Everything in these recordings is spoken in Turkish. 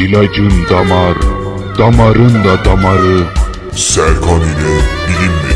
İlacın damar, damarın da damarı. Serkan ile bilinmedik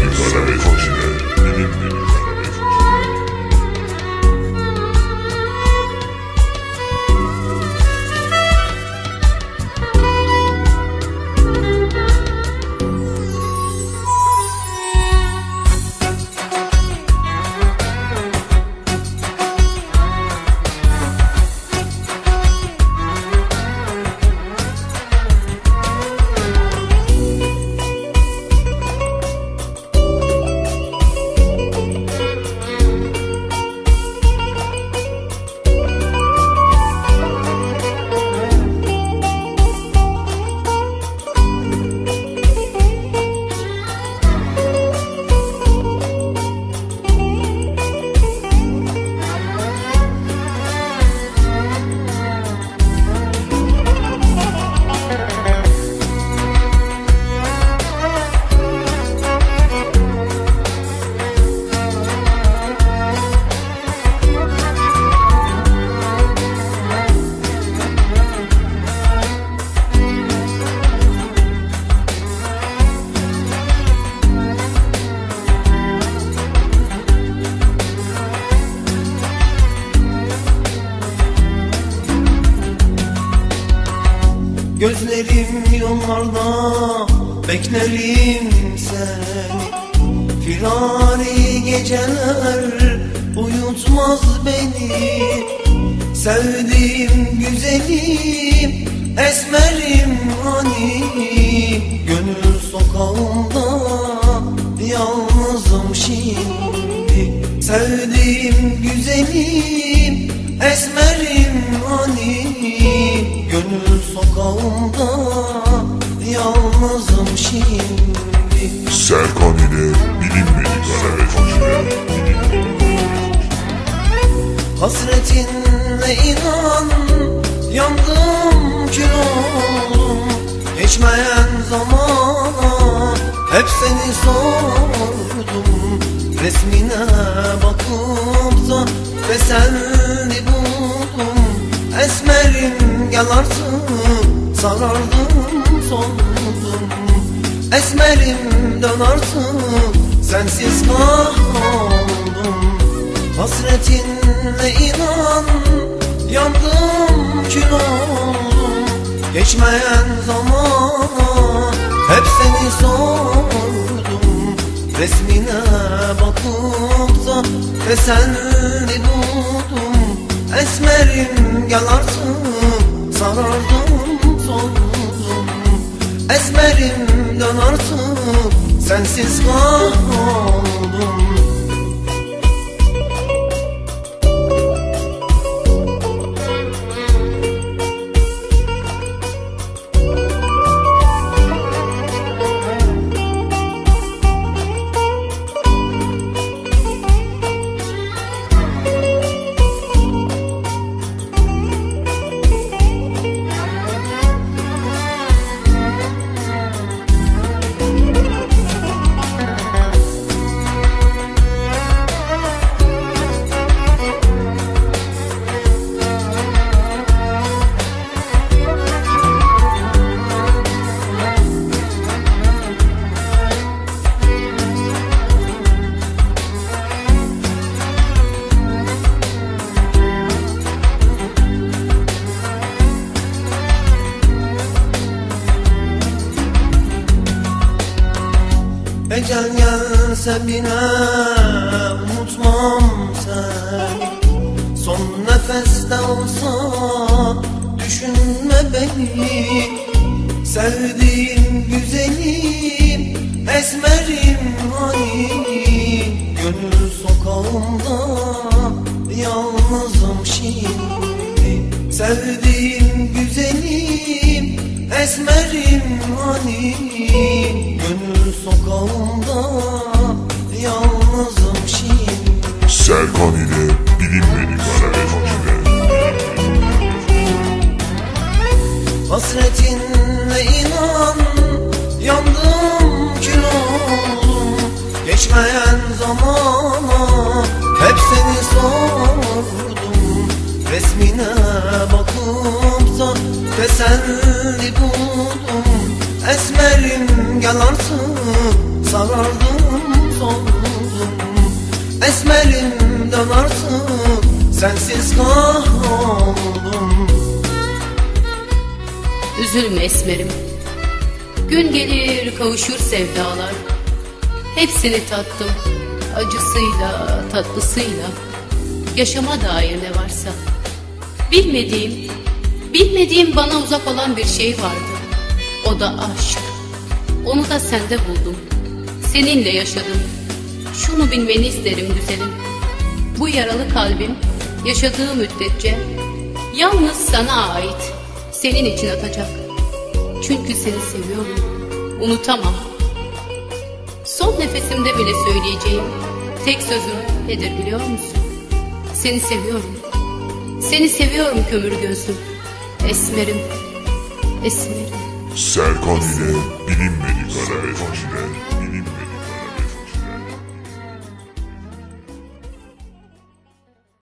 Gözlerim yollarda beklerim seni. Firari geceler uyutmaz beni. Sevdiğim güzelim esmerim hani. Gönül sokağında yalnızım şimdi Sevdiğim güzelim esmerim hani Gönül sokağında yalnızım şimdi. Serkan ile Artık sarardım soldum Esmerim dön artık sensiz kahroldum Hasretinle inan yandım kül oldum. Geçmeyen zamana hep seni sordum. Resmine bakıp da teselli buldum. Esmerim gel sensiz kahroldum Ecel gelse bile unutmam seni Son nefeste olsa düşünme beni. Sevdiğim güzelim esmerim hani. Gönül sokağımda yalnızım şimdi. Sevdiğim güzelim esmerim hani Gönül sokağımda yalnızım şimdi. Serkan ile bilinmedik Karabefaşiler Hasretinle geldi buldum Esmerim yanarsa sarardım soldum Esmerim dönerse sensiz kahroldum. Üzülme esmerim. Gün gelir kavuşur sevdalar. Hepsini tattım acısıyla tatlısıyla. Yaşama dair ne varsa. Bilmediğim Bilmediğim bana uzak olan bir şey vardı. O da aşk. Onu da sende buldum. Seninle yaşadım. Şunu bilmeni isterim güzelim. Bu yaralı kalbim Yaşadığı müddetçe Yalnız sana ait Senin için atacak. Çünkü seni seviyorum. Unutamam. Son nefesimde bile söyleyeceğim Tek sözüm nedir biliyor musun? Seni seviyorum. Seni seviyorum kömür gözlüm Esmerim, esmerim. Serkan ile bilinmedik arabetçiler.